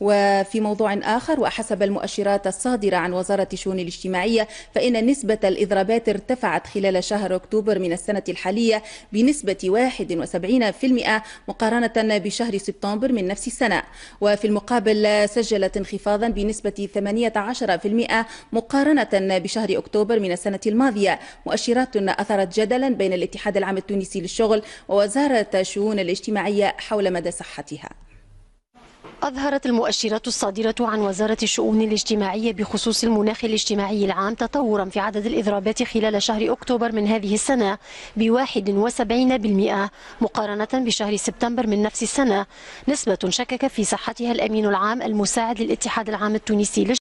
وفي موضوع آخر وحسب المؤشرات الصادرة عن وزارة الشؤون الاجتماعية فإن نسبة الإضرابات ارتفعت خلال شهر أكتوبر من السنة الحالية بنسبة 71% مقارنة بشهر سبتمبر من نفس السنة. وفي المقابل سجلت انخفاضا بنسبة 18% مقارنة بشهر أكتوبر من السنة الماضية. مؤشرات أثرت جدلا بين الاتحاد العام التونسي للشغل ووزارة الشؤون الاجتماعية حول مدى صحتها. أظهرت المؤشرات الصادرة عن وزارة الشؤون الاجتماعية بخصوص المناخ الاجتماعي العام تطورا في عدد الإضرابات خلال شهر أكتوبر من هذه السنة وسبعين بالمئة مقارنة بشهر سبتمبر من نفس السنة. نسبة شكك في صحتها الأمين العام المساعد للاتحاد العام التونسي